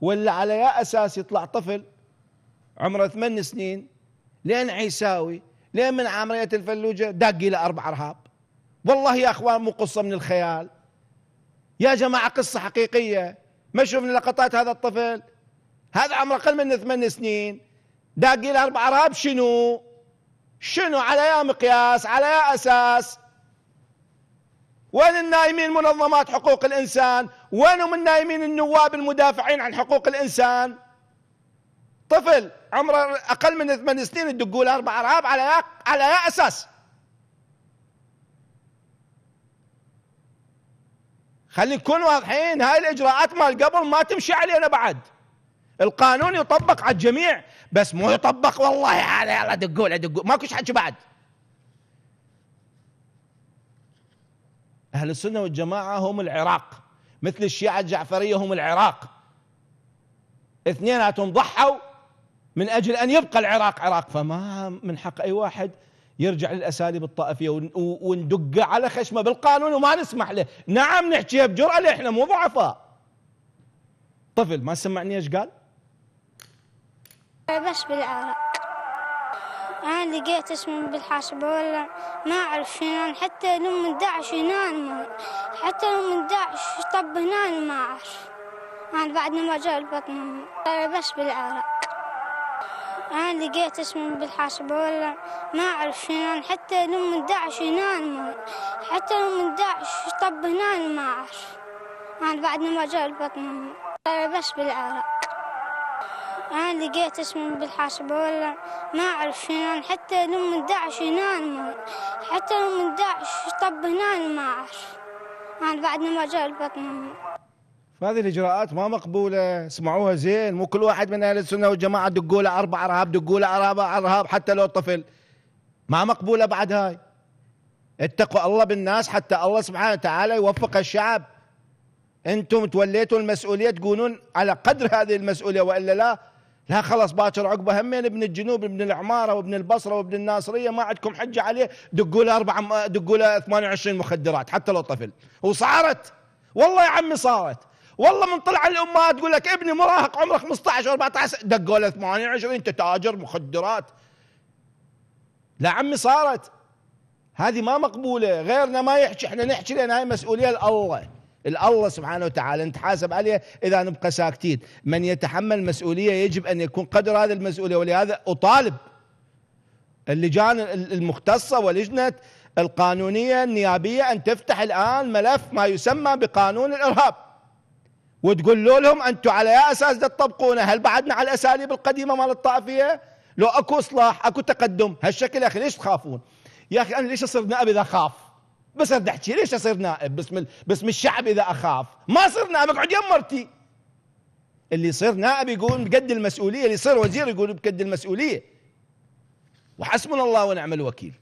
ولا على يا أساس يطلع طفل عمره ثمان سنين لين عيساوي لين من عملية الفلوجة داقي له أربع أرهاب. والله يا أخوان مو قصة من الخيال. يا جماعة قصة حقيقية. ما شفنا لقطات هذا الطفل؟ هذا عمره أقل من ثمان سنين. داقي له أربع أرهاب شنو؟ شنو؟ على يا مقياس على يا أساس. وين النايمين منظمات حقوق الإنسان؟ وينهم النايمين النواب المدافعين عن حقوق الإنسان؟ طفل عمره أقل من ثمان سنين تدقوا له أربع ارهاب على على اي أساس. خلي نكون واضحين هاي الإجراءات مال قبل ما تمشي علينا بعد. القانون يطبق على الجميع بس مو يطبق والله هذا يلا دقوا له دقوا ماكو حكي بعد. أهل السنة والجماعة هم العراق. مثل الشيعة الجعفرية هم العراق. اثنيناتهم ضحوا من أجل أن يبقى العراق عراق. فما من حق أي واحد يرجع للأساليب الطائفية وندق على خشمة بالقانون وما نسمح له، نعم نحكيها بجرأة لأن إحنا مو ضعفاء. طفل ما سمعني إيش قال؟ بس بالعراق أنا لقيت اسمي بالحاسبه ولا ما أعرف شنان حتى لو من داعش هنا حتى لو من داعش طب هنا ما أعرف. أنا بعد ما جاء البطن بس بالعراق. أنا لقيت اسمي بالحاسبة ولا ما أعرف شنان حتى لو من داعش هنا حتى لو من داعش طب هنا ما أعرف. أنا بعد ما جاء البطن بس بالعراق. أنا لقيت اسمي بالحاسبة ولا ما أعرف شنان حتى لو من داعش هنا حتى لو من داعش طب هنا ما أعرف. أنا بعد ما جاء البطن. فهذه الإجراءات ما مقبولة. اسمعوها زين. مو كل واحد من أهل السنة والجماعة دقوا له أربع أرهاب دقوا له أربع أرهاب حتى لو طفل. ما مقبولة بعد هاي. اتقوا الله بالناس حتى الله سبحانه وتعالى يوفق الشعب. أنتم توليتوا المسؤولية تقولون على قدر هذه المسؤولية وإلا لا لا خلاص باكر عقبة همين ابن الجنوب ابن العمارة وابن البصرة وابن الناصرية ما عندكم حجه عليه. دقوا له أربع دقوا له 28 مخدرات حتى لو طفل. وصارت. والله يا عمي صارت. والله من طلع الامهات تقول لك ابني مراهق عمره 15 14 دقوا له 28 انت تاجر مخدرات. لا عمي صارت. هذه ما مقبولة. غيرنا ما يحكي إحنا نحكي لأن هاي مسؤولية لله الله سبحانه وتعالى نتحاسب عليه اذا نبقى ساكتين. من يتحمل مسؤولية يجب أن يكون قدر هذه المسؤولية ولهذا أطالب اللجان المختصة ولجنه القانونية النيابية أن تفتح الآن ملف ما يسمى بقانون الإرهاب. وتقول لهم أنتم على اي أساس تطبقونه هل بعدنا على الأساليب القديمة مال الطائفية؟ لو أكو إصلاح أكو تقدم هالشكل يا أخي ليش تخافون؟ يا أخي أنا ليش أصير نائب اذا اخاف بس ارد احكي ليش اصير نائب باسم باسم الشعب إذا أخاف؟ ما اصير نائب اقعد يمرتي اللي يصير نائب يقول بقد المسؤولية اللي يصير وزير يقول بقد المسؤولية. وحسبنا الله ونعم الوكيل.